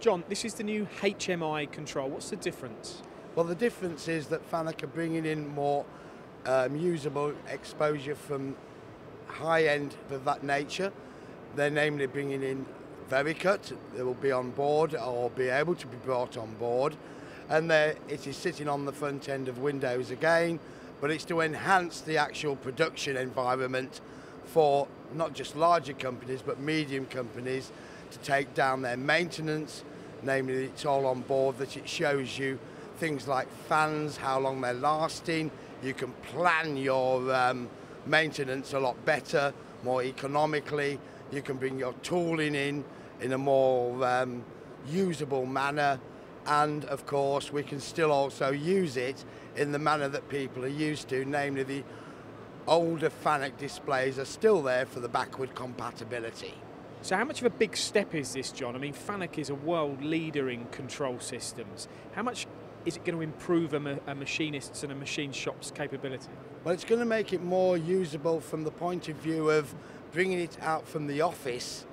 John, this is the new HMI control. What's the difference? Well, the difference is that Fanuc are bringing in more um, usable exposure from high end of that nature. They're namely bringing in Vericut that will be on board or be able to be brought on board. And it is sitting on the front end of Windows again, but it's to enhance the actual production environment for not just larger companies but medium companies to take down their maintenance. Namely, it's all on board that it shows you things like fans, how long they're lasting. You can plan your um, maintenance a lot better, more economically. You can bring your tooling in in a more um, usable manner. And of course, we can still also use it in the manner that people are used to, namely the older FANUC displays are still there for the backward compatibility. So how much of a big step is this, John? I mean, FANUC is a world leader in control systems. How much is it going to improve a, ma a machinist's and a machine shop's capability? Well, it's going to make it more usable from the point of view of bringing it out from the office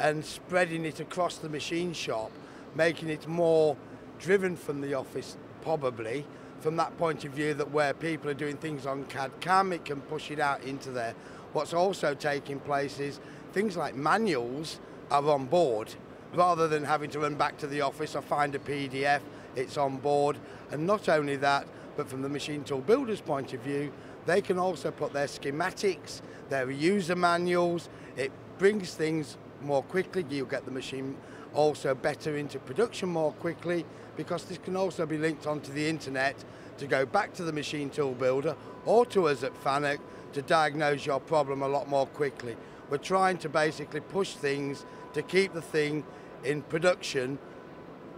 and spreading it across the machine shop, making it more driven from the office, probably, from that point of view that where people are doing things on CAD CAM, it can push it out into there. What's also taking place is things like manuals are on board rather than having to run back to the office or find a PDF, it's on board. And not only that, but from the machine tool builder's point of view, they can also put their schematics, their user manuals. It brings things more quickly. You'll get the machine also better into production more quickly because this can also be linked onto the internet to go back to the machine tool builder or to us at FANUC to diagnose your problem a lot more quickly. We're trying to basically push things to keep the thing in production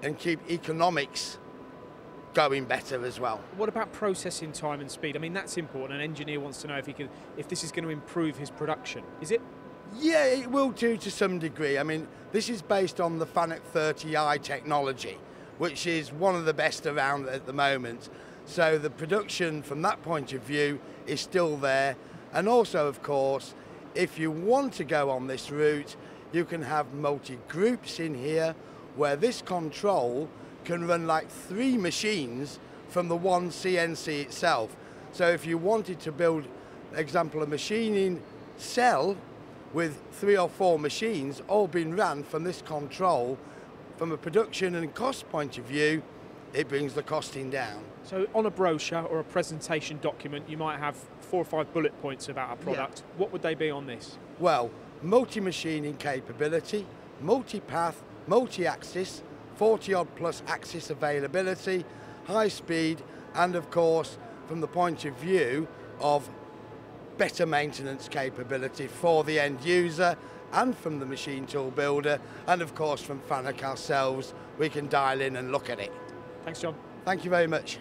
and keep economics going better as well. What about processing time and speed? I mean, that's important. An engineer wants to know if he can, if this is going to improve his production. Is it? Yeah, it will do to some degree. I mean, this is based on the FANUC 30i technology, which is one of the best around at the moment. So the production from that point of view is still there. And also, of course, if you want to go on this route, you can have multi-groups in here where this control can run like three machines from the one CNC itself. So if you wanted to build, example, a machining cell with three or four machines all being run from this control, from a production and cost point of view, it brings the costing down. So on a brochure or a presentation document, you might have four or five bullet points about a product. Yeah. What would they be on this? Well, multi-machining capability, multi-path, multi-axis, 40 odd plus axis availability, high speed, and of course, from the point of view of better maintenance capability for the end user and from the machine tool builder, and of course from FANUC ourselves, we can dial in and look at it. Thanks, John. Thank you very much.